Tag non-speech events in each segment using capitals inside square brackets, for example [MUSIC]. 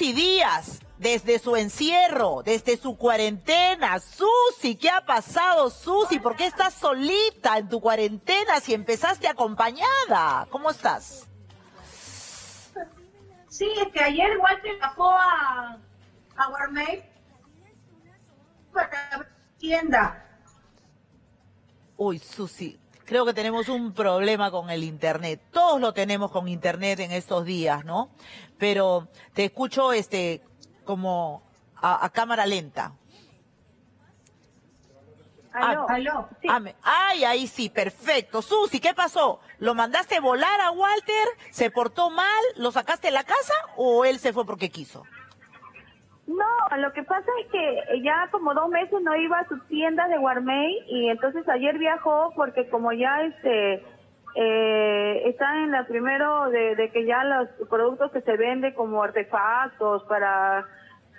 Susy Díaz, desde su encierro, desde su cuarentena. Susi, ¿qué ha pasado, Susi? ¿Por qué estás solita en tu cuarentena si empezaste acompañada? ¿Cómo estás? Sí, es que ayer igual te bajó a, a Warmate para tienda. Uy, Susi, creo que tenemos un problema con el internet. Todos lo tenemos con internet en estos días, ¿no? Pero te escucho este como a, a cámara lenta. Aló, aló. Sí. Ah, me- Ay, ahí sí, perfecto. Susi, ¿qué pasó? ¿Lo mandaste volar a Walter? ¿Se portó mal? ¿Lo sacaste de la casa o él se fue porque quiso? No, lo que pasa es que ya como dos meses no iba a su tienda de Guarmey y entonces ayer viajó porque como ya este eh, está en la primero de, de que ya los productos que se venden como artefactos para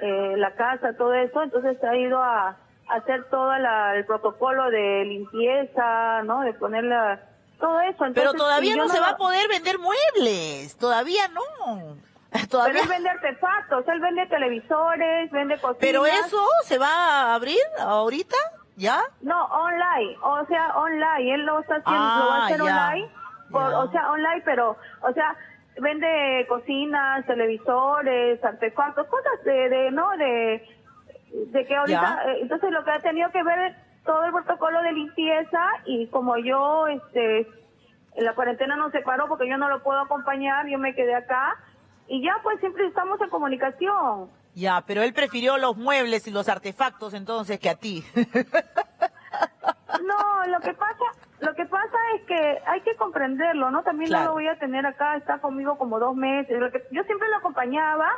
eh, la casa, todo eso, entonces ha ido a, a hacer todo la- el protocolo de limpieza, ¿no? De ponerla, todo eso. Pero Entonces, todavía y yo no se va a poder vender muebles. Todavía no. [LAUGHS] Pero él vende artefactos, él vende televisores, vende cocinas. Pero eso se va a abrir ahorita, ¿ya? No, online, o sea, online, él lo está haciendo, lo va Ah, a hacer ya, online, por- o sea, online, pero, o sea, vende cocinas, televisores, artefactos, cosas de, de no, de, de que ahorita, eh, entonces lo que ha tenido que ver es todo el protocolo de limpieza y como yo, este, en la cuarentena nos separó porque yo no lo puedo acompañar, yo me quedé acá y ya pues siempre estamos en comunicación. Ya, pero él prefirió los muebles y los artefactos entonces que a ti. No, lo que pasa, lo que pasa es que hay que comprenderlo, ¿no? También Claro. no lo voy a tener acá, está conmigo como dos meses. Lo que, yo siempre lo acompañaba,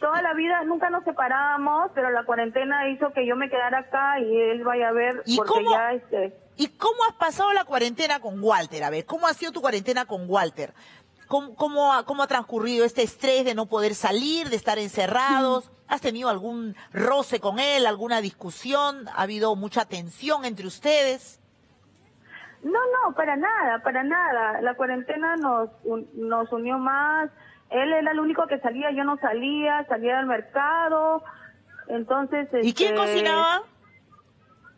toda la vida, nunca nos separamos, pero la cuarentena hizo que yo me quedara acá y él vaya a ver, ¿Y porque cómo? ya este... ¿Y cómo has pasado la cuarentena con Walter? A ver, ¿cómo ha sido tu cuarentena con Walter? ¿Cómo, cómo, ha, cómo ha transcurrido este estrés de no poder salir, de estar encerrados? ¿Has tenido algún roce con él, alguna discusión? ¿Ha habido mucha tensión entre ustedes? No, no, para nada, para nada. La cuarentena nos, un- nos unió más. Él era el único que salía, yo no salía, salía al mercado. Entonces, ¿Y quién este, cocinaba?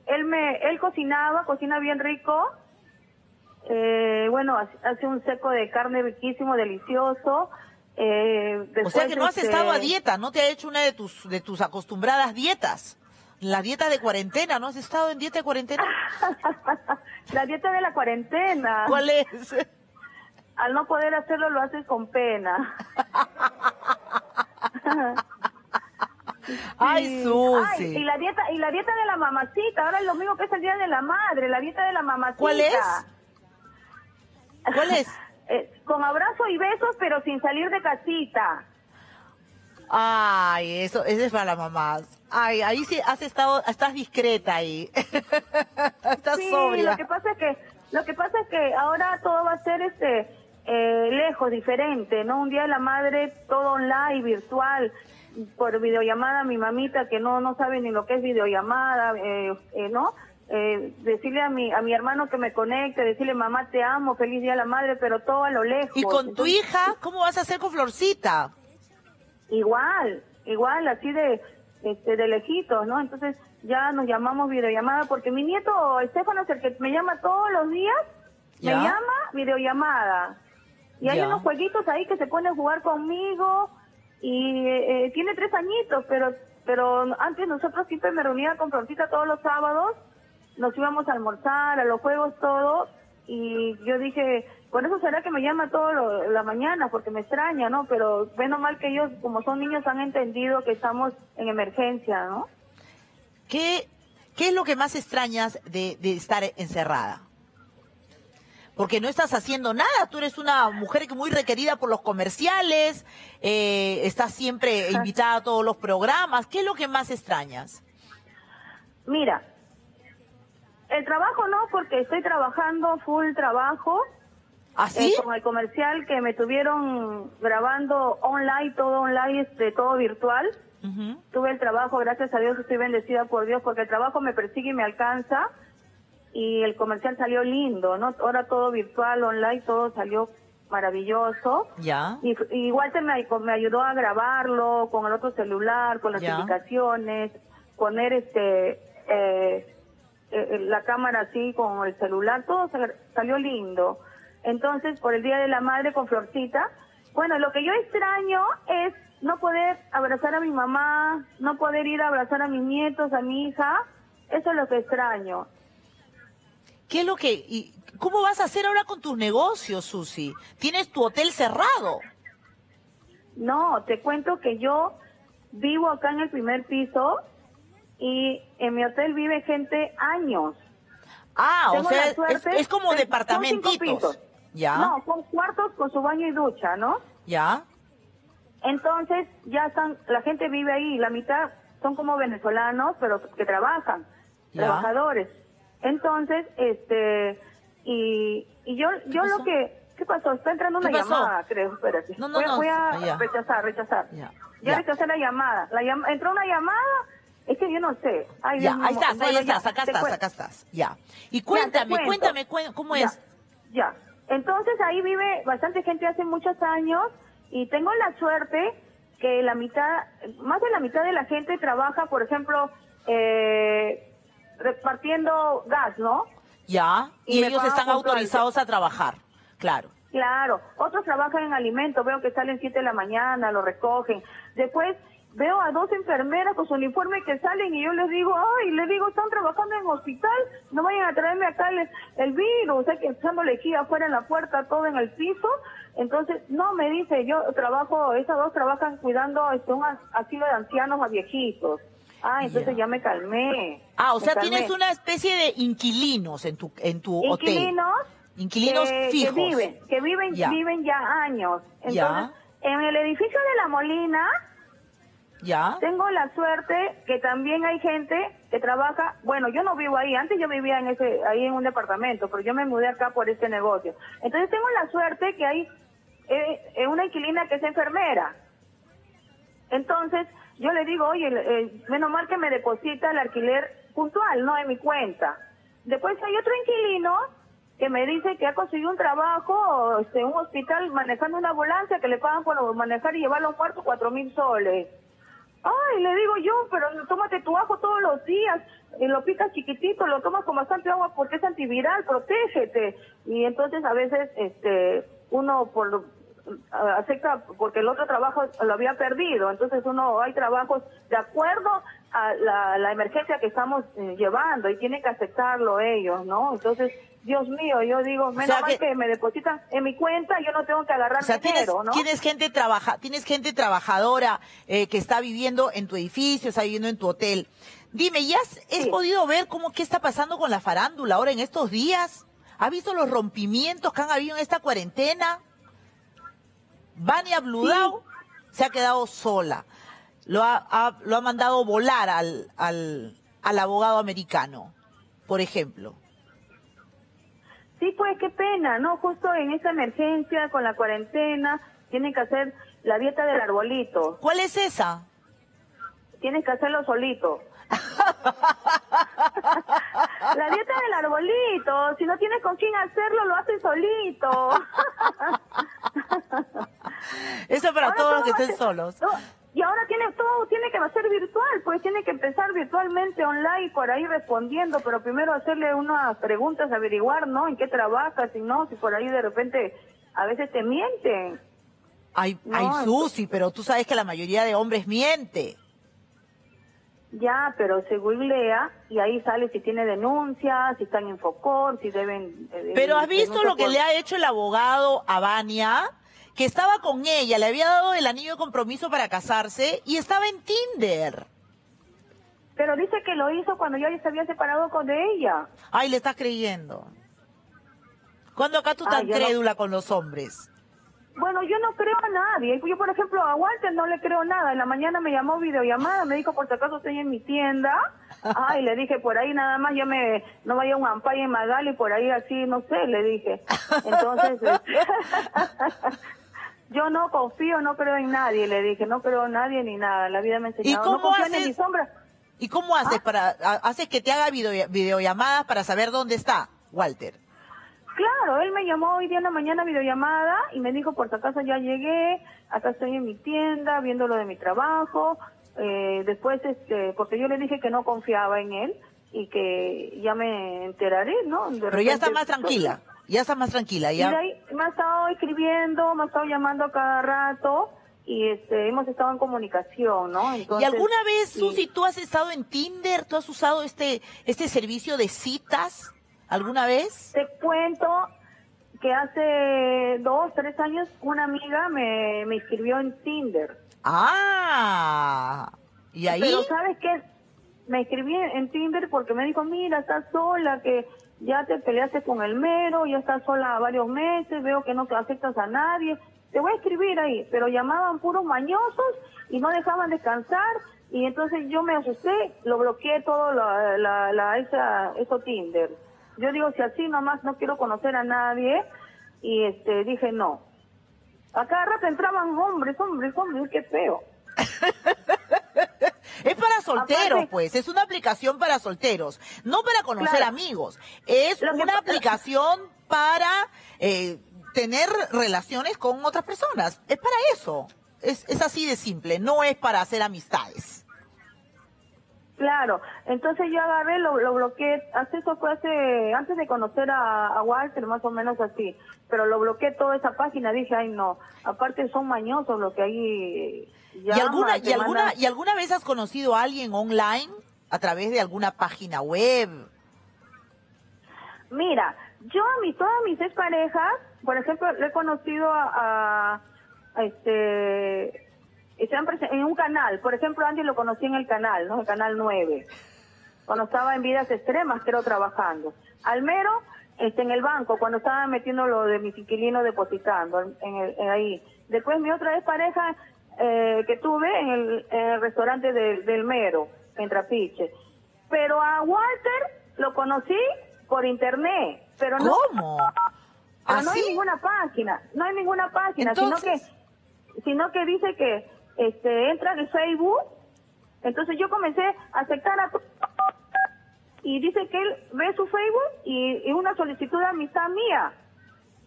él me él cocinaba cocina bien rico eh, bueno hace- un seco de carne riquísimo delicioso eh, O sea después, que no has este, estado a dieta, no te ha hecho una de tus, de tus acostumbradas dietas. La dieta de cuarentena, ¿no has estado en dieta de cuarentena? [LAUGHS] la dieta de la cuarentena ¿Cuál es? al no poder hacerlo lo haces con pena [LAUGHS] Ay. Susi. Ay, y la dieta y la dieta de la mamacita ahora es lo mismo que es el día de la madre la dieta de la mamacita ¿Cuál es? ¿Cuál es? [LAUGHS] Eh, con abrazo y besos pero sin salir de casita Ay, eso, eso es para mamás. Ay, ahí sí has estado, estás discreta ahí. [LAUGHS] estás sí, sobria. Lo que pasa es que lo que pasa es que ahora todo va a ser este eh, lejos, diferente, ¿no? Un día de la madre todo online, virtual, por videollamada mi mamita que no no sabe ni lo que es videollamada, eh, eh, ¿no? Eh, decirle a mi a mi hermano que me conecte, decirle mamá te amo, feliz día de la madre, pero todo a lo lejos. Y con tu hija, ¿cómo vas a hacer con Florcita? Igual, igual, así de, este, de lejitos, ¿no? Entonces ya nos llamamos videollamada porque mi nieto Estefano es el que me llama todos los días, Ya. me llama videollamada. Y hay unos jueguitos ahí que se pone a jugar conmigo y eh, tiene tres añitos, pero pero antes nosotros siempre me reunía con Florcita todos los sábados, nos íbamos a almorzar, a los juegos, todo, y yo dije, por eso será que me llama toda la mañana, porque me extraña, ¿no? Pero menos mal que ellos, como son niños, han entendido que estamos en emergencia, ¿no? ¿Qué, qué es lo que más extrañas de, de estar encerrada? Porque no estás haciendo nada, tú eres una mujer que muy requerida por los comerciales, eh, estás siempre invitada a todos los programas. ¿Qué es lo que más extrañas? Mira, el trabajo no, porque estoy trabajando full trabajo. ¿Así? eh, con el comercial que me tuvieron grabando online, todo online, este, todo virtual. Ujú. Tuve el trabajo, gracias a Dios, estoy bendecida por Dios, porque el trabajo me persigue y me alcanza. Y el comercial salió lindo, ¿no? Ahora todo virtual, online, todo salió maravilloso. Ya. Y, y Walter me, me ayudó a grabarlo con el otro celular, con las Ya. indicaciones, poner este eh, eh, la cámara así con el celular, todo sal- salió lindo. Entonces, por el Día de la Madre con Florcita, bueno, lo que yo extraño es no poder abrazar a mi mamá, no poder ir a abrazar a mis nietos, a mi hija, eso es lo que extraño. ¿Qué es lo que... Y, ¿Cómo vas a hacer ahora con tus negocios, Susi? Tienes tu hotel cerrado. No, te cuento que yo vivo acá en el primer piso y en mi hotel vive gente años. Ah, o sea, es, como departamentitos. Ya, No, son cuartos con su baño y ducha, ¿no? ya. Entonces ya están, la gente vive ahí, la mitad son como venezolanos, pero que trabajan, Ya. trabajadores. Entonces, este, y, y yo, yo pasó? lo que, ¿qué pasó? Está entrando una llamada, creo, espérate. No, no, voy, no, voy a ah, rechazar, rechazar. Ya, Ya, ya. rechacé la llamada. La llam- entró una llamada, es que yo no sé. Ay, Ya, ahí estás, ahí bueno, estás, acá estás, acá estás. Ya. Y Ya, cuéntame, cuéntame, cuen- ¿cómo Ya, es? Ya. Entonces ahí vive bastante gente hace muchos años y tengo la suerte que la mitad, más de la mitad de la gente trabaja, por ejemplo, eh, repartiendo gas, ¿no? Ya. Y, ellos están autorizados a trabajar. Claro. Claro, otros trabajan en alimentos, veo que salen 7 de la mañana, lo recogen. Después veo a dos enfermeras con su uniforme que salen y yo les digo, ay, les digo, están trabajando en hospital, no vayan a traerme acá el, el virus, hay que echando lejía afuera en la puerta, todo en el piso. Entonces, no, me dice, yo trabajo, esas dos trabajan cuidando este, un as- asilo de ancianos a viejitos. Ah, entonces Ya. ya me calmé. Ah, o sea, calmé. tienes una especie de inquilinos en tu, en tu hotel. inquilinos Inquilinos fijos. que viven, que viven Ya. viven ya años. Entonces, Ya. en el edificio de La Molina Tengo la suerte que también hay gente que trabaja, bueno, yo no vivo ahí, antes yo vivía en ese ahí en un departamento, pero yo me mudé acá por este negocio. Entonces tengo la suerte que hay eh, eh, una inquilina que es enfermera. Entonces, yo le digo, oye, eh, menos mal que me deposita el alquiler puntual, no en mi cuenta. Después hay otro inquilino que me dice que ha conseguido un trabajo este, en un hospital manejando una ambulancia que le pagan por manejar y llevar a los muertos cuatro mil soles. Ay, le digo yo, pero tómate tu ajo todos los días, y lo picas chiquitito, lo tomas con bastante agua porque es antiviral, protégete. Y entonces a veces este uno por acepta porque el otro trabajo lo había perdido, entonces uno hay trabajos de acuerdo a la, la emergencia que estamos eh, llevando y tienen que aceptarlo ellos, ¿no? Entonces, Dios mío, yo digo, menos sea mal que- que... me depositan en mi cuenta, yo no tengo que agarrar O sea, tienes, dinero, ¿no? tienes gente trabaja, tienes gente trabajadora eh, que está viviendo en tu edificio, está viviendo en tu hotel. Dime, ¿ya has, has podido ver cómo qué está pasando con la farándula ahora en estos días? ¿Has visto los rompimientos que han habido en esta cuarentena? Vania Bludau se ha quedado sola. Lo ha, ha- lo ha mandado volar al, al, al abogado americano, por ejemplo. Sí, pues qué pena, ¿no? Justo en esta emergencia, con la cuarentena, tienen que hacer la dieta del arbolito. ¿Cuál es esa? Tienes que hacerlo solito. [LAUGHS] la dieta del arbolito. Si no tienes con quién hacerlo, lo haces solito. [LAUGHS] Eso es para Ahora todos los que estén solos. y ahora tiene todo tiene que ser virtual, pues tiene que empezar virtualmente online por ahí respondiendo, pero primero hacerle unas preguntas, averiguar, ¿no? En qué trabajas, si no, si por ahí de repente a veces te mienten. Ay, No, ay, Susi, pero tú sabes que la mayoría de hombres miente. Ya, pero se googlea y ahí sale si tiene denuncias, si están en FOCOR, si deben... eh, Pero has eh, visto lo que le ha hecho el abogado a Vania, que estaba con ella, le había dado el anillo de compromiso para casarse y estaba en Tinder. Pero dice que lo hizo cuando ya se había separado con ella. Ay, le estás creyendo. ¿Cuándo acá tú Ay, tan yo no- crédula con los hombres? Bueno, yo no creo a nadie. Yo, por ejemplo, a Walter no le creo nada. En la mañana me llamó videollamada, me dijo, por si acaso estoy en mi tienda. Ay, le dije, por ahí nada más yo me, no vaya un Ampay en Magali, por ahí así, no sé, le dije. Entonces, [LAUGHS] [LAUGHS] yo no confío, no creo en nadie, le dije, no creo en nadie ni nada. La vida me ha enseñado, cómo no confío ni en haces? mi sombra. ¿Y cómo haces ¿Ah? para, haces que te haga video- videollamadas para saber dónde está Walter? Claro, él me llamó hoy día en la mañana videollamada y me dijo, por si acaso ya llegué, acá estoy en mi tienda viendo lo de mi trabajo. Eh, después, este, porque yo le dije que no confiaba en él y que ya me enteraré, ¿no? De Pero ya está más tranquila, ya está más tranquila, Y de ya. ahí me ha estado escribiendo, me ha estado llamando a cada rato y este, hemos estado en comunicación, ¿no? ¿Y alguna vez, sí. Susi, tú has estado en Tinder? ¿Tú has usado este, este servicio de citas alguna vez? Te cuento que hace dos, tres años una amiga me, me inscribió en Tinder. Ah, ¿y ahí? Pero ¿sabes qué? Me inscribí en Tinder porque me dijo, mira, estás sola, que ya te peleaste con el mero, ya estás sola varios meses, veo que no te aceptas a nadie. Te voy a escribir ahí, pero llamaban puros mañosos y no dejaban descansar y entonces yo me asusté, lo bloqueé todo la, la, la- esa, eso Tinder. Yo digo, si así nomás no quiero conocer a nadie y este dije no. A cada rato entraban hombres, hombres, hombres, qué feo. [LAUGHS] Es para solteros, Aparte- pues. Es una aplicación para solteros. No para conocer Claro. amigos. Es Lo una aplicación para eh, tener relaciones con otras personas. Es para eso. Es, es así de simple. No es para hacer amistades. Claro, entonces yo agarré, lo, lo bloqueé, hace eso fue hace, antes de conocer a, a Walter, más o menos así, pero lo bloqueé toda esa página, dije, ay no, aparte son mañosos lo que ¿Y alguna, y, alguna, mandan- ¿Y alguna vez has conocido a alguien online a través de alguna página web? Mira, yo a mi, todas mis ex parejas, por ejemplo, le he conocido a, a- este, en un canal, por ejemplo, Andy lo conocí en el canal, ¿no? El canal 9, cuando estaba en vidas extremas, creo, trabajando. Almero, este, en el banco, cuando estaba metiendo lo de mis inquilinos depositando, en, en el- en ahí. Después mi otra vez pareja eh, que tuve en el, en el restaurante del- del Mero, en Trapiche. Pero a Walter lo conocí por internet, pero no ¿Cómo? pero no hay ninguna página, no hay ninguna página, Entonces- sino que sino que dice que este entra en Facebook, entonces yo comencé a aceptar a y dice que él ve su Facebook y, y una solicitud de amistad mía.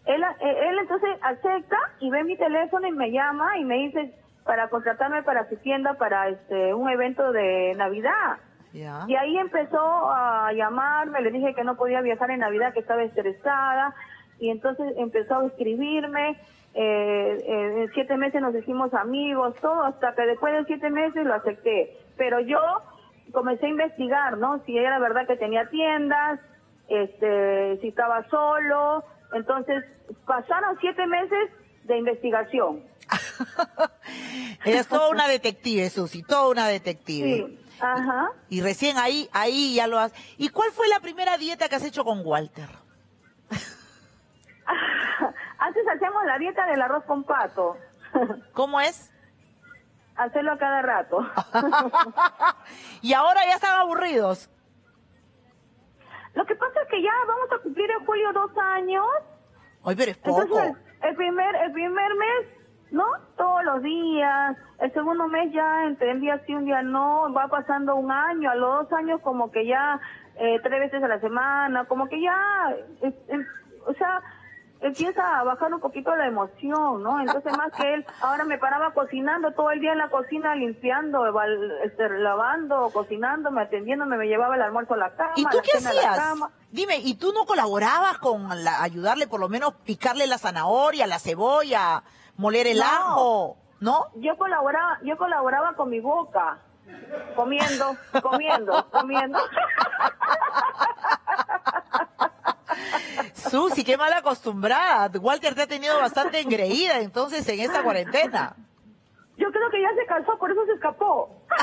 Él, eh, él entonces acepta y ve mi teléfono y me llama y me dice para contratarme para su tienda para este un evento de Navidad. Y ahí empezó a llamarme, le dije que no podía viajar en Navidad, que estaba estresada, y entonces empezó a escribirme, eh, eh, en siete meses nos hicimos amigos, todo, hasta que después de siete meses lo acepté. Pero yo comencé a investigar, ¿no? Si era verdad que tenía tiendas, este, si estaba solo, entonces pasaron siete meses de investigación. [LAUGHS] Eres toda una detective, Susi, toda una detective. Sí, ajá. Y recién ahí, ahí ya lo has. ¿Y cuál fue la primera dieta que has hecho con Walter? [LAUGHS] Antes hacíamos la dieta del arroz con pato. [LAUGHS] ¿Cómo es? Hacerlo a cada rato. y ahora ya están aburridos. Lo que pasa es que ya vamos a cumplir en julio dos años. Ay, pero es poco. Entonces, el primer el primer mes, ¿no? Todos los días. El segundo mes ya entre un día sí, un día no. Va pasando un año. A los dos años como que ya eh, tres veces a la semana. Como que ya, eh, eh, o sea, empieza a bajar un poquito la emoción, ¿no? Entonces más que él, ahora me paraba cocinando todo el día en la cocina, limpiando, eval- este, lavando, cocinándome, atendiéndome, me llevaba el almuerzo a la cama, ¿Y tú la qué cena a la hacías? cama. Dime, ¿y tú no colaborabas con la- ayudarle por lo menos picarle la zanahoria, la cebolla, moler el No. ajo? ¿No? yo colaboraba, yo colaboraba con mi boca, comiendo, comiendo, [LAUGHS] comiendo. Susi, qué mal acostumbrada. Walter te ha tenido bastante engreída entonces en esta cuarentena. Yo creo que ya se cansó, por eso se escapó. [LAUGHS]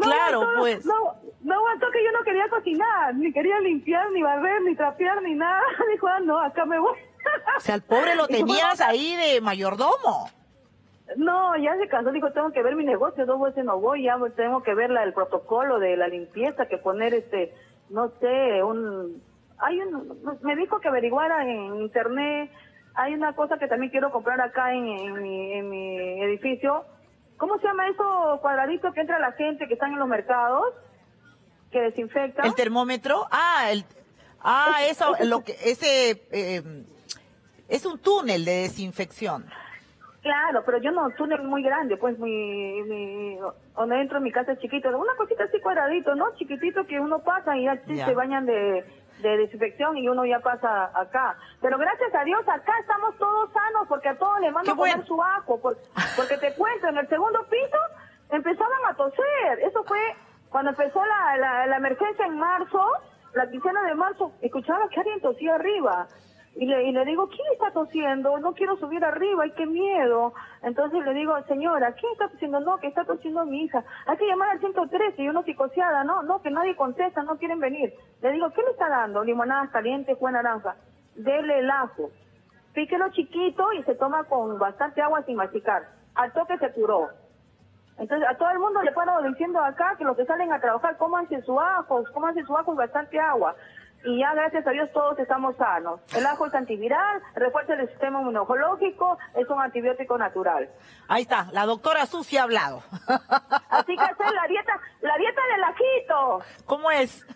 Claro, aguantó- pues. No, no aguantó que yo no quería cocinar, ni quería limpiar, ni barrer, ni trapear, ni nada. [LAUGHS] Dijo, ah, no, acá me voy. O sea, al pobre lo [LAUGHS] tenías ahí de mayordomo. No, ya se cansó, dijo, tengo que ver mi negocio, dos veces no voy, ya tengo que ver la, el protocolo de la limpieza, que poner este, no sé, un... Hay un, me dijo que averiguara en internet, hay una cosa que también quiero comprar acá en, en mi, en mi edificio. ¿Cómo se llama eso cuadradito que entra la gente que están en los mercados? Que desinfecta. ¿El termómetro? Ah, el... Ah, eso, lo que, ese, eh, es un túnel de desinfección. Claro, pero yo no, túnel muy grande, pues mi, mi, donde entro en mi casa es chiquito, una cosita así cuadradito, ¿no? Chiquitito que uno pasa y ya, Ya. se bañan de, de desinfección y uno ya pasa acá. Pero gracias a Dios acá estamos todos sanos porque a todos les mando Qué a bueno. su ajo, por- porque te cuento, en el segundo piso empezaban a toser, eso fue cuando empezó la, la, la emergencia en marzo, la quincena de marzo, escuchaba que alguien tosía arriba. Y le, y le digo, ¿quién está tosiendo? No quiero subir arriba, ay, qué miedo. Entonces le digo, señora, ¿quién está tosiendo? No, que está tosiendo mi hija. Hay que llamar al 113 y uno psicoseada, no, no, que nadie contesta, no quieren venir. Le digo, ¿qué le está dando? Limonadas calientes, de naranja. Dele el ajo. Píquelo chiquito y se toma con bastante agua sin masticar. Al toque se curó. Entonces, a todo el mundo le paro diciendo acá que los que salen a trabajar, cómanse su ajo, cómanse su ajo y bastante agua. Y ya, gracias a Dios, todos estamos sanos. El ajo es antiviral, refuerza el sistema inmunológico, es un antibiótico natural. Ahí está, la doctora Susi ha hablado. [LAUGHS] Así que hacer la dieta, la dieta del ajito, ¿Cómo es?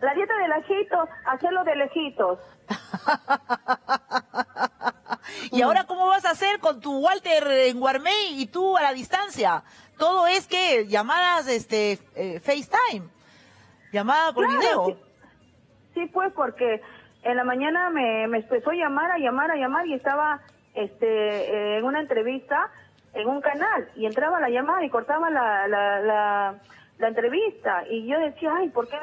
la dieta del ajito, hacerlo de lejitos. [LAUGHS] ¿Y ahora cómo vas a hacer con tu Walter en Guarmey y tú a la distancia? Todo es que llamadas, este, eh, FaceTime, llamada por Claro, video. Sí, sí, pues porque en la mañana me, empezó a llamar, a llamar, a llamar y estaba este eh, en una entrevista en un canal y entraba la llamada y cortaba la, la, la, la entrevista y yo decía, ay, ¿por qué?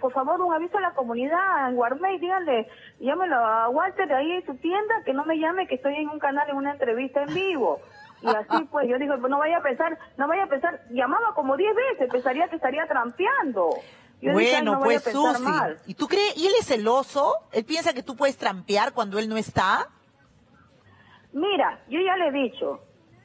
Por favor, un aviso a la comunidad en Guarmey, díganle, llámelo a Walter de ahí en su tienda, que no me llame, que estoy en un canal en una entrevista en vivo. Y así pues, yo digo, no vaya a pensar, no vaya a pensar, llamaba como 10 veces, pensaría que estaría trampeando. Yo bueno, no pues Susi. mal. ¿Y tú crees? ¿Y él es celoso? ¿Él piensa que tú puedes trampear cuando él no está? Mira, yo ya le he dicho,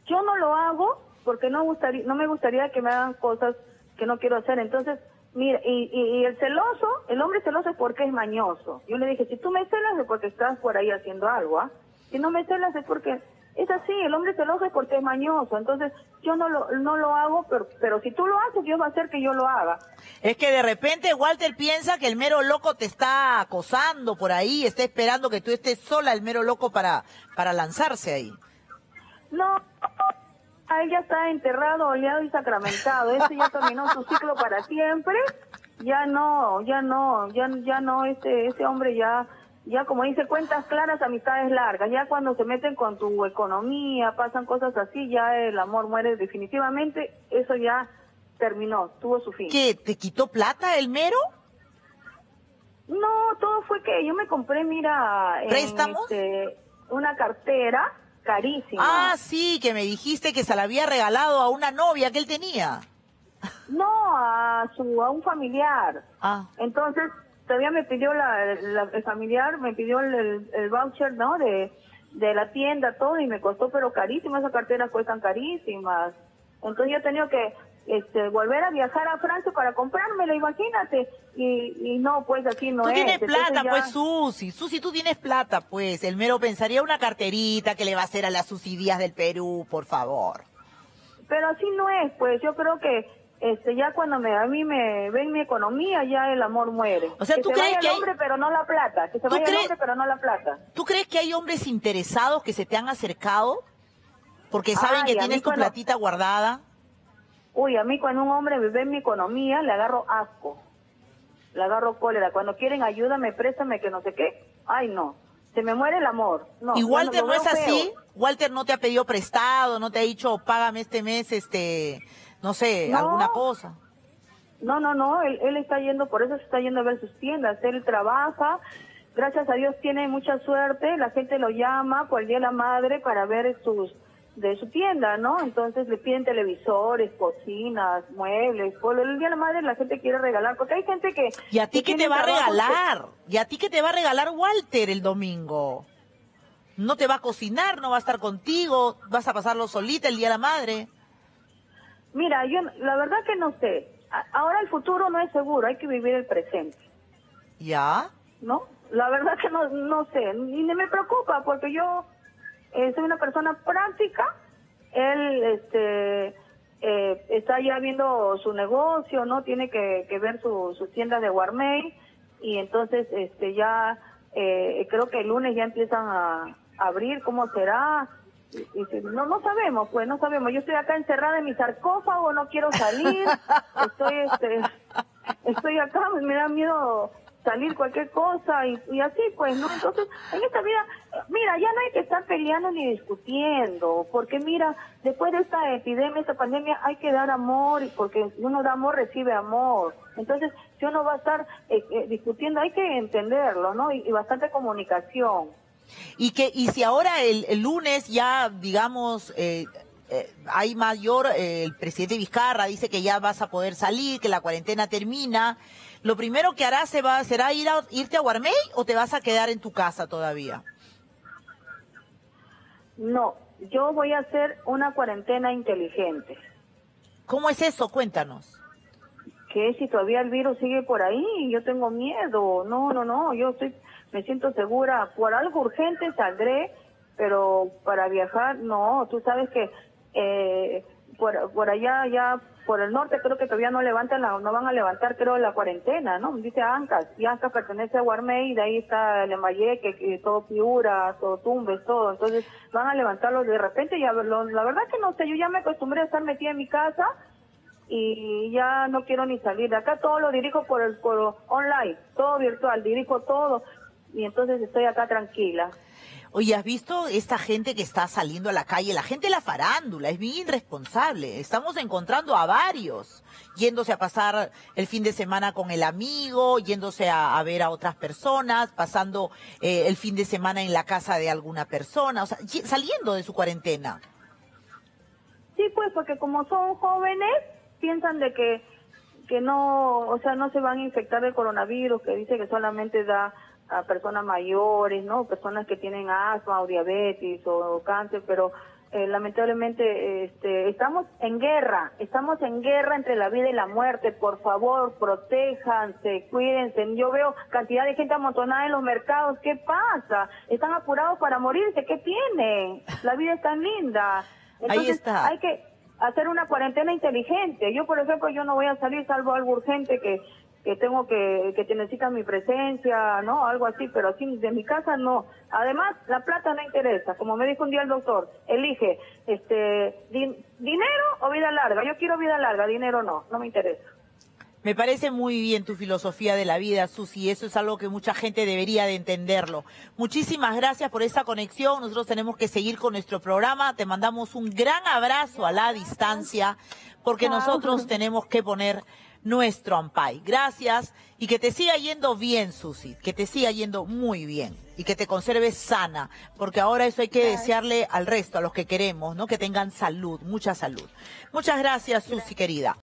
yo no lo hago porque no gustaría, no me gustaría que me hagan cosas que no quiero hacer. Entonces, mira, y, y, y el celoso, el hombre celoso es porque es mañoso. Yo le dije, si tú me celas es porque estás por ahí haciendo algo, ¿ah? Si no me celas es porque es así, el hombre celoso es porque es mañoso. Entonces, yo no lo, no lo hago, pero, pero si tú lo haces, Dios va a hacer que yo lo haga. Es que de repente Walter piensa que el mero loco te está acosando por ahí, está esperando que tú estés sola el mero loco para, para lanzarse ahí. No, él ya está enterrado, oleado y sacramentado. Ese ya terminó su ciclo para siempre. Ya no, ya no, ya, ya no, ese, ese hombre ya, ya como dice, cuentas claras, amistades largas. Ya cuando se meten con tu economía, pasan cosas así, ya el amor muere definitivamente. Eso ya terminó, tuvo su fin. ¿Qué? ¿Te quitó plata el mero? No, todo fue que yo me compré, mira, en, ¿Préstamos? este, una cartera carísima. Ah, sí, que me dijiste que se la había regalado a una novia que él tenía. No, a su a un familiar. Ah, Entonces, todavía me pidió la, la- el familiar, me pidió el, el- el voucher, ¿no? De, de la tienda, todo, y me costó, pero carísimas, esas carteras cuestan carísimas. Entonces yo he tenido que este, volver a viajar a Francia para comprármela, imagínate. Y, y no, pues así no tú es. tienes Entonces plata, ya- pues Susi. Susi, tú tienes plata, pues. El mero pensaría una carterita que le va a hacer a las Susi Díaz del Perú, por favor. Pero así no es, pues yo creo que este ya cuando me, a mí me ven mi economía, ya el amor muere. O sea, que ¿tú se crees vaya que el hay- pero no la plata. Que se ¿Tú vaya el hombre, pero no la plata. ¿Tú crees que hay hombres interesados que se te han acercado? Porque saben Ay, que tienes tu cuando- platita guardada. Uy, a mí cuando un hombre me ve en mi economía, le agarro asco. Le agarro cólera. Cuando quieren ayúdame, préstame, que no sé qué. Ay, no. Se me muere el amor. No, y Walter lo no, es así. feo. Walter no te ha pedido prestado, no te ha dicho, págame este mes, este, no sé, No. alguna cosa. No, no, no, él, él está yendo, por eso se está yendo a ver sus tiendas. Él trabaja, gracias a Dios tiene mucha suerte, la gente lo llama por el Día de la Madre para ver sus de su tienda, ¿no? Entonces le piden televisores, cocinas, muebles. Por el Día de la Madre la gente quiere regalar, porque hay gente que... ¿Y a ti que qué te va a que- regalar? ¿Y a ti qué te va a regalar Walter el domingo? No te va a cocinar, no va a estar contigo, vas a pasarlo solita el Día de la Madre. Mira, yo la verdad que no sé. Ahora el futuro no es seguro, hay que vivir el presente. ¿Ya? ¿no? La verdad que no, no sé, y ni me preocupa porque yo eh, soy una persona práctica, él este eh, está ya viendo su negocio, ¿no? Tiene que, que ver su, sus tiendas de Guarmey y entonces este ya eh, creo que el lunes ya empiezan a abrir, ¿cómo será? Y, no, no sabemos, pues no sabemos. Yo estoy acá encerrada en mi sarcófago, no quiero salir, [LAUGHS] estoy, este, estoy acá, me da miedo salir cualquier cosa y, así pues, ¿no? Entonces, en esta vida, mira, ya no hay que estar peleando ni discutiendo, porque mira, después de esta epidemia, esta pandemia, hay que dar amor, y porque uno da amor, recibe amor. Entonces, si uno va a estar eh, eh, discutiendo, hay que entenderlo, ¿no? Y, bastante comunicación. Y que, y si ahora el, lunes ya, digamos, eh, hay mayor, el presidente Vizcarra dice que ya vas a poder salir, que la cuarentena termina, lo primero que harás se va, será ir a, irte a Guarmey o te vas a quedar en tu casa todavía? No, yo voy a hacer una cuarentena inteligente. ¿Cómo es eso? Cuéntanos. Que si todavía el virus sigue por ahí, yo tengo miedo. No, no, no, yo estoy, me siento segura. Por algo urgente saldré, pero para viajar, no. Tú sabes que eh, por, por allá ya por el norte creo que todavía no levantan la, no van a levantar creo la cuarentena, ¿no? Dice Ancas, y Ancas pertenece a Guarmey, y de ahí está el Emayeque, que todo Piura, todo Tumbes, todo, entonces van a levantarlo de repente, ya la verdad que no sé, yo ya me acostumbré a estar metida en mi casa y ya no quiero ni salir de acá, todo lo dirijo por el por online, todo virtual, dirijo todo y entonces estoy acá tranquila. Oye, ¿has visto esta gente que está saliendo a la calle? La gente de la farándula es bien irresponsable. Estamos encontrando a varios yéndose a pasar el fin de semana con el amigo, yéndose a, ver a otras personas, pasando eh, el fin de semana en la casa de alguna persona, o sea, saliendo de su cuarentena. Sí, pues porque como son jóvenes, piensan de que que no, o sea, no se van a infectar del coronavirus, que dice que solamente da a personas mayores, ¿no? Personas que tienen asma o diabetes o cáncer, pero eh, lamentablemente este, estamos en guerra, estamos en guerra entre la vida y la muerte. Por favor, protéjanse, cuídense. Yo veo cantidad de gente amontonada en los mercados. ¿Qué pasa? Están apurados para morirse. ¿Qué tienen? La vida es tan linda. Ahí está. Hay que hacer una cuarentena inteligente. Yo, por ejemplo, yo no voy a salir salvo algo urgente que que tengo que, que te necesitan mi presencia, ¿no? Algo así, pero así de mi casa no. Además, la plata no interesa. Como me dijo un día el doctor, elige, este, dinero o vida larga. Yo quiero vida larga, dinero no, no me interesa. Me parece muy bien tu filosofía de la vida, Susi. Eso es algo que mucha gente debería de entenderlo. Muchísimas gracias por esa conexión. Nosotros tenemos que seguir con nuestro programa. Te mandamos un gran abrazo a la distancia porque nosotros tenemos que poner nuestro Ampay. Gracias y que te siga yendo bien, Susi, que te siga yendo muy bien y que te conserves sana, porque ahora eso hay que desearle al resto, a los que queremos, ¿no? Que tengan salud, mucha salud. Muchas gracias, Susi, querida.